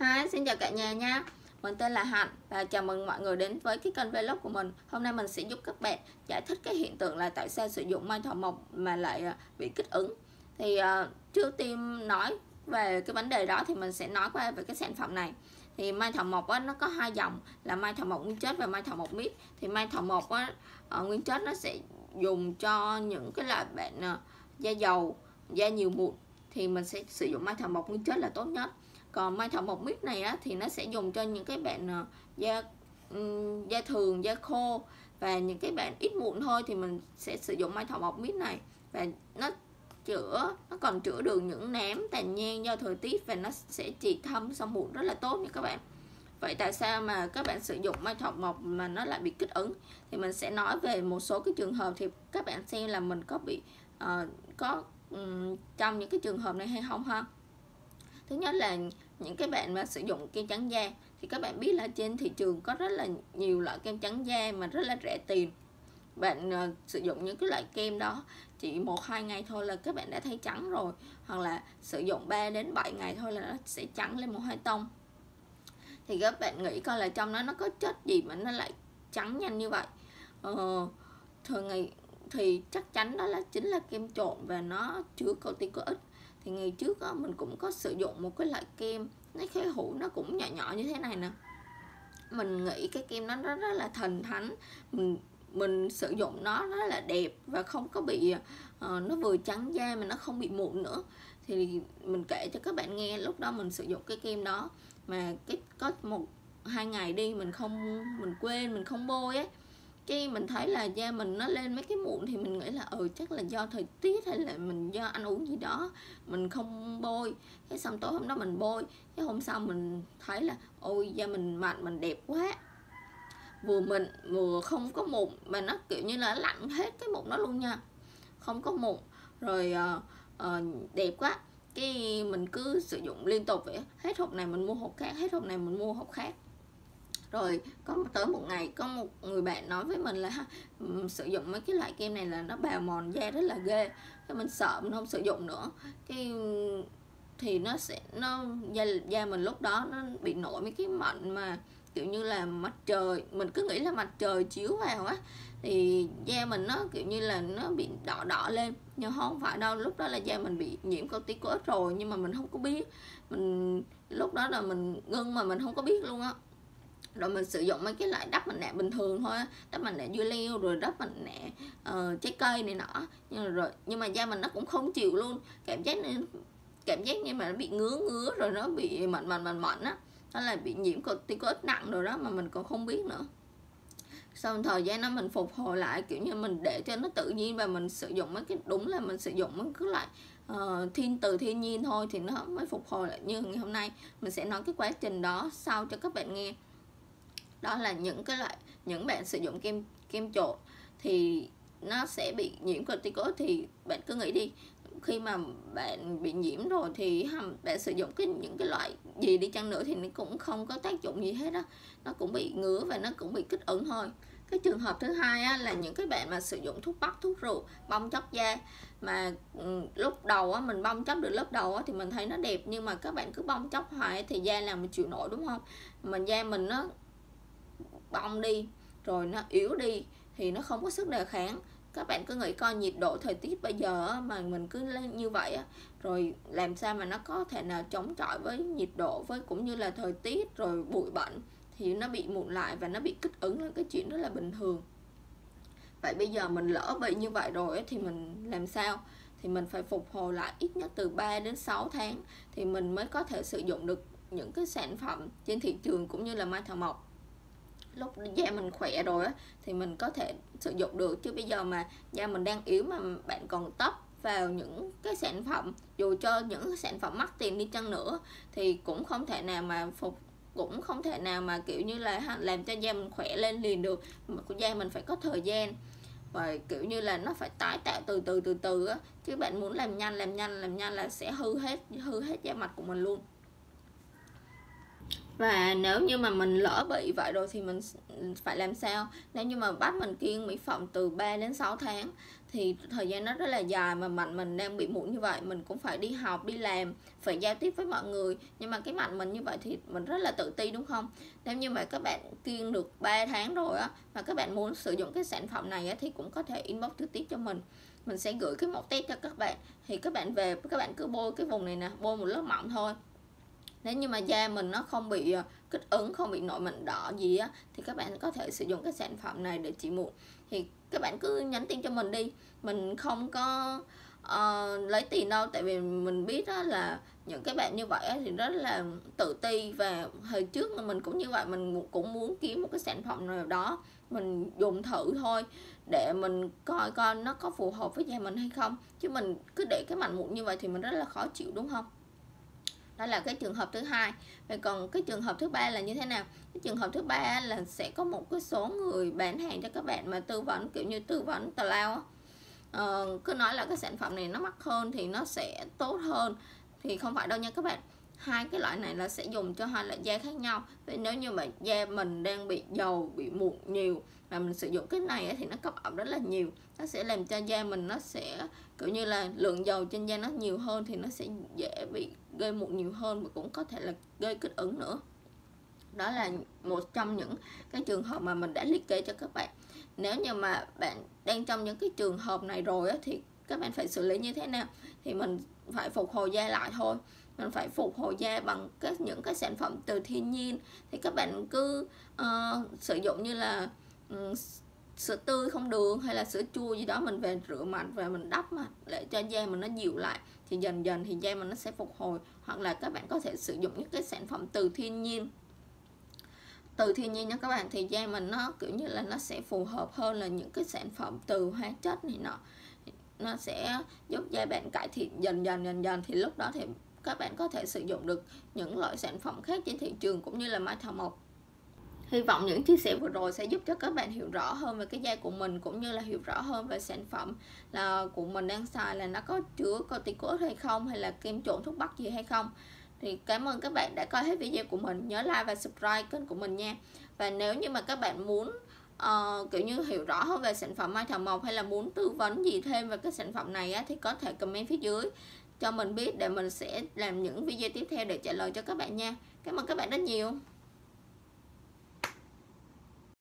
Hi, xin chào cả nhà nha. Mình tên là Hạnh và chào mừng mọi người đến với cái kênh vlog của mình. Hôm nay mình sẽ giúp các bạn giải thích cái hiện tượng là tại sao sử dụng mai thảo mộc mà lại à, bị kích ứng. Thì uh, trước tiên nói về cái vấn đề đó thì mình sẽ nói qua về cái sản phẩm này. Thì mai thảo mộc á, nó có hai dòng là mai thảo mộc nguyên chất và mai thảo mộc mít. Thì mai thảo mộc á, à, nguyên chất nó sẽ dùng cho những cái loại bệnh uh, da dầu da nhiều mụn thì mình sẽ sử dụng mai thảo mộc nguyên chất là tốt nhất. Còn mai thảo mộc mít này á, thì nó sẽ dùng cho những cái bạn ờ, da ừ, da thường da khô và những cái bạn ít mụn thôi thì mình sẽ sử dụng mai thảo mộc mít này. Và nó chữa nó còn chữa được những nám tàn nhang do thời tiết và nó sẽ trị thâm sau mụn rất là tốt nha các bạn. Vậy tại sao mà các bạn sử dụng mai thảo mộc mà nó lại bị kích ứng? Thì mình sẽ nói về một số cái trường hợp thì các bạn xem là mình có bị uh, có um, trong những cái trường hợp này hay không ha? Thứ nhất là những cái bạn mà sử dụng kem trắng da thì các bạn biết là trên thị trường có rất là nhiều loại kem trắng da mà rất là rẻ tiền. Bạn uh, sử dụng những cái loại kem đó chỉ một hai ngày thôi là các bạn đã thấy trắng rồi hoặc là sử dụng 3 đến 7 ngày thôi là nó sẽ trắng lên một hai tông. Thì các bạn nghĩ coi là trong đó nó có chất gì mà nó lại trắng nhanh như vậy? Ờ, thường ngày thì chắc chắn đó là chính là kem trộn và nó chứa corticoid thì ngày trước đó, mình cũng có sử dụng một cái loại kem nó khế hũ nó cũng nhỏ nhỏ như thế này nè. Mình nghĩ cái kem nó rất, rất là thần thánh. Mình mình sử dụng nó rất là đẹp và không có bị uh, nó vừa trắng da mà nó không bị mụn nữa. Thì mình kể cho các bạn nghe lúc đó mình sử dụng cái kem đó mà cái có một hai ngày đi mình không mình quên mình không bôi ấy khi mình thấy là da mình nó lên mấy cái mụn thì mình nghĩ là ừ chắc là do thời tiết hay là mình do ăn uống gì đó mình không bôi. Cái xong tối hôm đó mình bôi cái hôm sau mình thấy là ôi da mình mặn mình đẹp quá. Vừa mình vừa không có mụn mà nó kiểu như là lạnh hết cái mụn đó luôn nha. Không có mụn rồi uh, uh, đẹp quá. Cái mình cứ sử dụng liên tục vậy hết hộp này mình mua hộp khác hết hộp này mình mua hộp khác rồi, có tới một ngày, có một người bạn nói với mình là sử dụng mấy cái loại kem này là nó bào mòn da rất là ghê. Cái mình sợ mình không sử dụng nữa. Cái thì nó sẽ, nó, da da mình lúc đó nó bị nổi mấy cái mẩn mà, kiểu như là mặt trời, mình cứ nghĩ là mặt trời chiếu vào á. Thì da mình nó, kiểu như là, nó bị đỏ đỏ lên. Nhưng không phải đâu, lúc đó là da mình bị nhiễm corticoid rồi, nhưng mà mình không có biết. Mình, lúc đó là mình ngưng mà mình không có biết luôn á rồi mình sử dụng mấy cái loại đắp mặt nạ bình thường thôi đắp mặt nạ dưa leo rồi đắp mặt nạ uh, trái cây này nọ. Nhưng mà rồi nhưng mà da mình nó cũng không chịu luôn. Cảm giác nên cảm giác như mà nó bị ngứa ngứa rồi nó bị mặn mặn mặn mặn á. Đó là bị nhiễm corticoid nặng rồi đó mà mình còn không biết nữa. Sau thời gian đó mình phục hồi lại kiểu như mình để cho nó tự nhiên và mình sử dụng mấy cái đúng là mình sử dụng mấy cái loại uh, thiên từ thiên nhiên thôi thì nó mới phục hồi lại như ngày hôm nay. Mình sẽ nói cái quá trình đó sau cho các bạn nghe đó là những cái loại những bạn sử dụng kem kem trộn thì nó sẽ bị nhiễm corticoid thì bạn cứ nghĩ đi. Khi mà bạn bị nhiễm rồi thì bạn sử dụng cái những cái loại gì đi chăng nữa thì nó cũng không có tác dụng gì hết á. Nó cũng bị ngứa và nó cũng bị kích ứng thôi. Cái trường hợp thứ hai á, là những cái bạn mà sử dụng thuốc bắc thuốc rượu bong chóc da mà ừ, lúc đầu á, mình bong chóc được lớp đầu á, thì mình thấy nó đẹp nhưng mà các bạn cứ bong chóc hoài thì da làm mình chịu nổi đúng không? Mình da mình nó bong đi, rồi nó yếu đi thì nó không có sức đề kháng. Các bạn cứ nghĩ coi nhiệt độ thời tiết bây giờ mà mình cứ lên như vậy á, rồi làm sao mà nó có thể nào chống chọi với nhiệt độ, với cũng như là thời tiết, rồi bụi bẩn thì nó bị mụn lại và nó bị kích ứng là cái chuyện rất là bình thường. Vậy bây giờ mình lỡ bị như vậy rồi thì mình làm sao? Thì mình phải phục hồi lại ít nhất từ 3 đến 6 tháng thì mình mới có thể sử dụng được những cái sản phẩm trên thị trường cũng như là mai thảo mộc lúc da mình khỏe rồi á, thì mình có thể sử dụng được. Chứ bây giờ mà da mình đang yếu mà bạn còn tấp vào những cái sản phẩm, dù cho những sản phẩm mắc tiền đi chăng nữa, thì cũng không thể nào mà phục, cũng không thể nào mà, kiểu như là làm cho da mình khỏe lên liền được. Mà da mình phải có thời gian. Và, kiểu như là, nó phải tái tạo từ từ từ từ á. Chứ bạn muốn làm nhanh làm nhanh làm nhanh là sẽ hư hết hư hết da mặt của mình luôn và nếu như mà mình lỡ bị vậy rồi thì mình phải làm sao? Nếu như mà bắt mình kiêng mỹ phẩm từ 3 đến 6 tháng thì thời gian nó rất là dài mà mặt mình đang bị mụn như vậy mình cũng phải đi học đi làm phải giao tiếp với mọi người. Nhưng mà cái mặt mình như vậy thì mình rất là tự ti đúng không? Nếu như mà các bạn kiêng được 3 tháng rồi á mà các bạn muốn sử dụng cái sản phẩm này á, thì cũng có thể inbox trực tiếp cho mình. Mình sẽ gửi cái mẫu test cho các bạn. Thì các bạn về các bạn cứ bôi cái vùng này nè bôi một lớp mỏng thôi nếu như mà da mình nó không bị ờ, kích ứng không bị nổi mẩn đỏ gì á thì các bạn có thể sử dụng cái sản phẩm này để trị mụn. Thì các bạn cứ nhắn tin cho mình đi. Mình không có uh, lấy tiền đâu tại vì mình biết đó là những cái bạn như vậy thì rất là tự ti và hồi trước mình cũng như vậy mình cũng muốn kiếm một cái sản phẩm nào đó mình dùng thử thôi để mình coi coi nó có phù hợp với da mình hay không. Chứ mình cứ để cái mặt mụn như vậy thì mình rất là khó chịu đúng không? Đó là cái trường hợp thứ hai. Vậy còn cái trường hợp thứ ba là như thế nào? Cái trường hợp thứ ba là sẽ có một cái số người bán hàng cho các bạn mà tư vấn kiểu như tư vấn tào lao uh, cứ nói là cái sản phẩm này nó mắc hơn thì nó sẽ tốt hơn. Thì không phải đâu nha các bạn hai cái loại này là sẽ dùng cho hai loại da khác nhau. Vậy nếu như mà da mình đang bị dầu, bị mụn nhiều mà mình sử dụng cái này thì nó cấp ẩm rất là nhiều. Nó sẽ làm cho da mình nó sẽ, kiểu như là, lượng dầu trên da nó nhiều hơn thì nó sẽ dễ bị gây mụn nhiều hơn và cũng có thể là gây kích ứng nữa. Đó là một trong những cái trường hợp mà mình đã liệt kê cho các bạn. Nếu như mà bạn đang trong những cái trường hợp này rồi thì các bạn phải xử lý như thế nào thì mình phải phục hồi da lại thôi. Mình phải phục hồi da bằng các những cái sản phẩm từ thiên nhiên. Thì các bạn cứ uh, sử dụng như là um, sữa tươi không đường hay là sữa chua gì đó mình về rửa mặt và mình đắp mặt để cho da mình nó dịu lại. Thì dần dần thì da mình nó sẽ phục hồi. Hoặc là các bạn có thể sử dụng những cái sản phẩm từ thiên nhiên. Từ thiên nhiên nha các bạn thì da mình nó kiểu như là nó sẽ phù hợp hơn là những cái sản phẩm từ hóa chất này nọ nó sẽ giúp da bạn cải thiện dần dần dần dần thì lúc đó thì các bạn có thể sử dụng được những loại sản phẩm khác trên thị trường cũng như là mai thảo mộc Hy vọng những chia sẻ vừa rồi sẽ giúp cho các bạn hiểu rõ hơn về cái da của mình cũng như là hiểu rõ hơn về sản phẩm là của mình đang xài là nó có chứa corticoid hay không, hay là kem trộn thuốc bắc gì hay không. Thì cảm ơn các bạn đã coi hết video của mình. Nhớ like và subscribe kênh của mình nha. Và nếu như mà các bạn muốn uh, kiểu như hiểu rõ hơn về sản phẩm Mai Thảo Mộc hay là muốn tư vấn gì thêm về cái sản phẩm này á, thì có thể comment phía dưới cho mình biết để mình sẽ làm những video tiếp theo để trả lời cho các bạn nha. Cảm ơn các bạn rất nhiều.